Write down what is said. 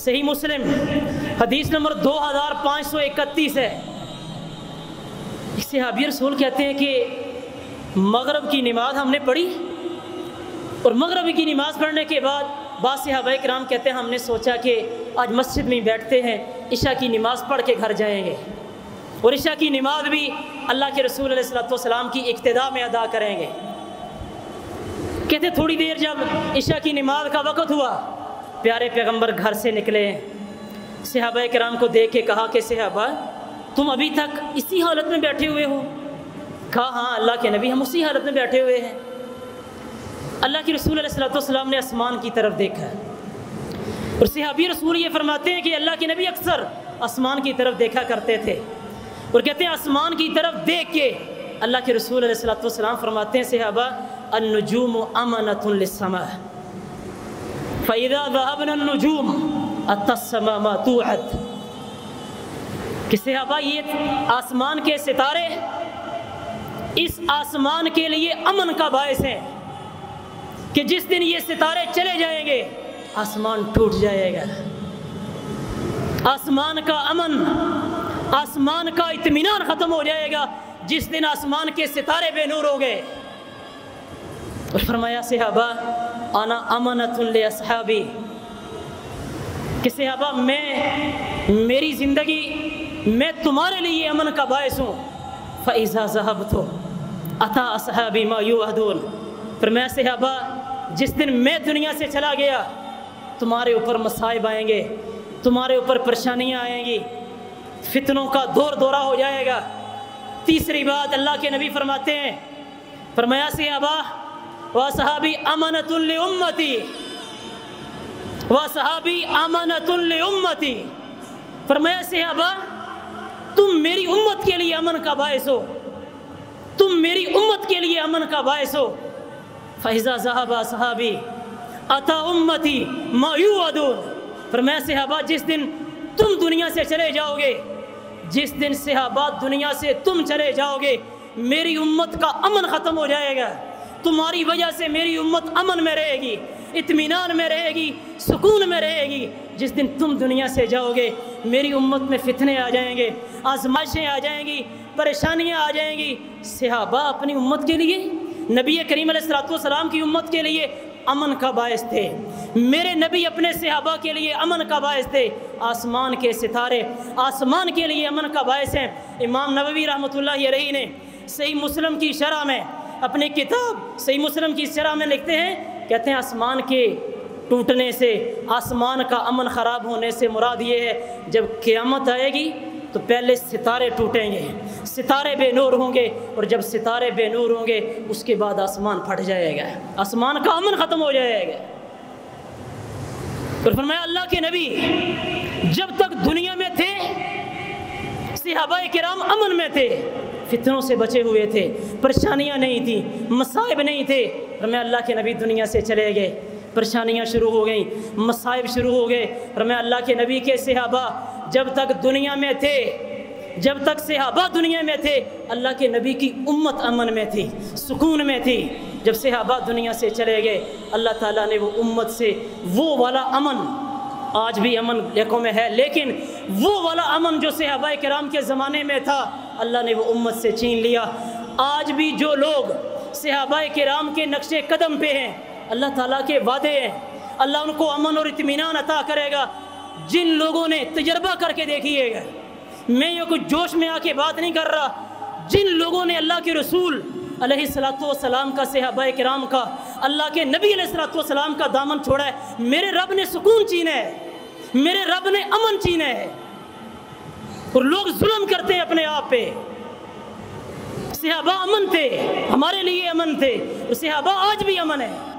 सही मुस्लिम। हदीस नंबर 2531 है। इसे हबी रसूल कहते हैं कि मगरब की नमाज़ हमने पढ़ी। और मगरब की नमाज़ पढ़ने के बाद बाद सहाब कराम कहते हैं, हमने सोचा कि आज मस्जिद में बैठते हैं ईशा की नमाज़ पढ़ के घर जाएँगे। और ईशा की नमाज़ भी अल्लाह के रसूल सलाम की इब्तदा में अदा करेंगे। कहते थोड़ी देर जब ईशा की नमाज़ का वक़्त हुआ प्यारे पैगंबर घर से निकले। सहाब कराम को देख के कहा कि सहाबा, तुम अभी तक इसी हालत में बैठे हुए हो? कहा हाँ अल्लाह के नबी हम उसी हालत में बैठे हुए हैं। अल्लाह के रसूल सलाम ने आसमान की तरफ़ देखा। और सहाबी रसूल ये फरमाते हैं कि अल्लाह के नबी अक्सर आसमान की तरफ़ देखा करते थे। और कहते हैं, आसमान की तरफ़ देख के अल्लाह के रसूल सलाम फरमाते हैं, सहाबा, अन्नजूम अमनतुल्समा फ़ैदा नजूम अतसमा मातूहत कि सहाबा ये आसमान के सितारे इस आसमान के लिए अमन का बायस है कि जिस दिन ये सितारे चले जाएँगे, आसमान टूट जाएगा। आसमान का अमन, आसमान का इत्मीनान ख़त्म हो जाएगा। जिस दिन आसमान के सितारे बेनूर हो गए और फरमाया सहाबा आना अमनतुल्ले असहाबी कि सहाबा मैं मेरी ज़िंदगी मैं तुम्हारे लिए अमन का बायस हूँ फ़ैज़ा जहब तो अता असहाबी मायू अदून फिर मैं सहाबा जिस दिन मैं दुनिया से चला गया तुम्हारे ऊपर मसाइब आएँगे तुम्हारे ऊपर परेशानियाँ आएँगी फितनों का दौर दौरा हो जाएगा तीसरी बात अल्लाह के नबी फरमाते हैं फरमाया सहाबा व सहाबी अमनतुल्ल उम्मती व सहाबी अमनतुल्ल उम्मती फरमाया सहाबा तुम मेरी उम्मत के लिए अमन का बायस हो तुम मेरी उम्मत के लिए अमन का बायस हो फ़ैज़ा जहाबा सहाबी अता उम्मती मायू अदून फरमाया सहाबा जिस दिन तुम दुनिया से चले जाओगे जिस दिन सहाबा दुनिया से तुम चले जाओगे मेरी उम्मत का अमन ख़त्म हो जाएगा तुम्हारी वजह से मेरी उम्मत अमन में रहेगी इतमान में रहेगी, सुकून में रहेगी। जिस दिन तुम दुनिया से जाओगे, मेरी उम्मत में फितने आ जाएँगे, आजमाइशें आ जाएँगी, परेशानियाँ आ जाएँगी। सहाबा अपनी उम्मत के लिए, नबी करीम सलाम की उम्मत के लिए अमन का बायस थे। मेरे नबी अपने सहाबा के लिए अमन का बायस थे। आसमान के सितारे, आसमान के लिए अमन का बायस हैं। इमाम नबी रहमत रही ने सही मुस्लिम की शरह में अपनी किताब सही मुस्लिम की शरह में लिखते हैं, कहते हैं, आसमान के टूटने से, आसमान का अमन ख़राब होने से मुराद ये है, जब क़यामत आएगी तो पहले सितारे टूटेंगे, सितारे बेनूर होंगे, और जब सितारे बेनूर होंगे, उसके बाद आसमान फट जाएगा, आसमान का अमन ख़त्म हो जाएगा। और फरमाया, अल्लाह के नबी, जब तक दुनिया में थे सिहाबा कराम अमन में थे, फितनों से बचे हुए थे परेशानियाँ नहीं थी, मसाइब नहीं थे। फरमाया अल्लाह के नबी दुनिया से चले गए। परेशानियाँ शुरू हो गई, मसाइब शुरू हो गए। फरमाया अल्लाह के नबी के सिहाबा जब तक दुनिया में थे, जब तक सहाबा दुनिया में थे, अल्लाह के नबी की उम्मत अमन में थी, सुकून में थी। जब सहाबा दुनिया से चले गए, अल्लाह ताला ने वो उम्मत से वो वाला अमन, आज भी अमन लेखों में है, लेकिन वो वाला अमन जो सहाबा कराम के ज़माने में था, अल्लाह ने वो उम्मत से छीन लिया। आज भी जो लोग सहाबा राम के नक्शे कदम पे हैं, अल्लाह ताला के वादे हैं, अल्लाह उनको अमन और इतमान अता करेगा। जिन लोगों ने तजर्बा करके देखिएगा मैं ये कुछ जोश में आके बात नहीं कर रहा। जिन लोगों ने अल्लाह के रसूल सलाम का सहाबा कराम का, अल्लाह के नबी सलाम का दामन छोड़ा है, मेरे रब ने सुकून छीना है, मेरे रब ने अमन छीना है। और लोग जुल्म करते हैं अपने आप पे। सहाबा अमन थे हमारे लिए अमन थे। और सहाबा आज भी अमन है।